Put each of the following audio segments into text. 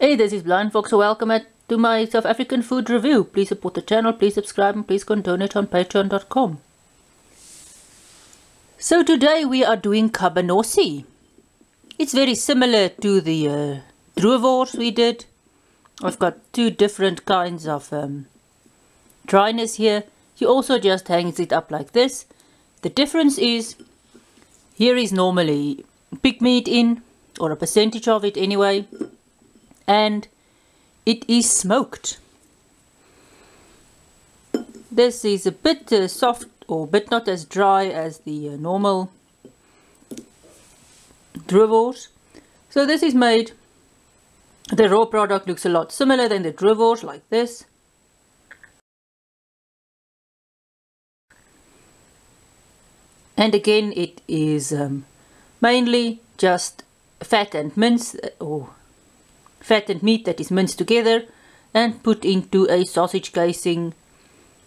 Hey, this is Blind Fox. Welcome to my South African food review. Please support the channel, please subscribe, and please go and donate on patreon.com. So today we are doing cabanossi. It's very similar to the uh, we did. I've got two different kinds of um, dryness here. He also just hangs it up like this. The difference is, here is normally pig meat in, or a percentage of it anyway and it is smoked. This is a bit uh, soft or bit not as dry as the uh, normal Droewors. So this is made, the raw product looks a lot similar than the Droewors like this. And again it is um, mainly just fat and mince uh, or fattened meat that is minced together and put into a sausage casing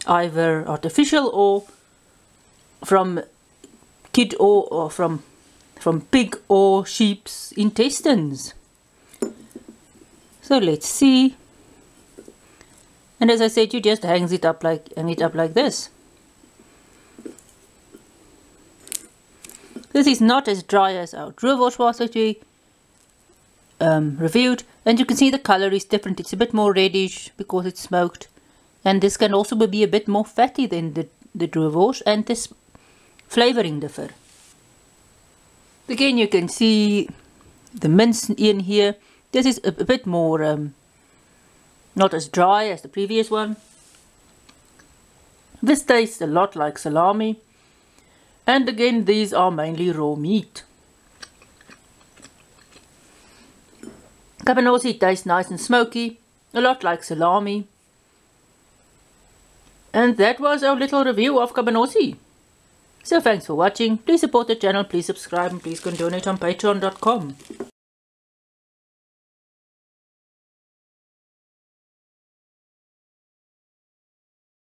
either artificial or from kid or, or from from pig or sheep's intestines. So let's see. And as I said you just hangs it up like hang it up like this this is not as dry as our that we um, reviewed and you can see the color is different. It's a bit more reddish because it's smoked. And this can also be a bit more fatty than the, the and this flavoring differ. Again you can see the mince in here. This is a, a bit more um, not as dry as the previous one. This tastes a lot like salami and again these are mainly raw meat Cabanossi tastes nice and smoky, a lot like salami. And that was our little review of Cabanossi. So thanks for watching, please support the channel, please subscribe and please go donate on patreon.com.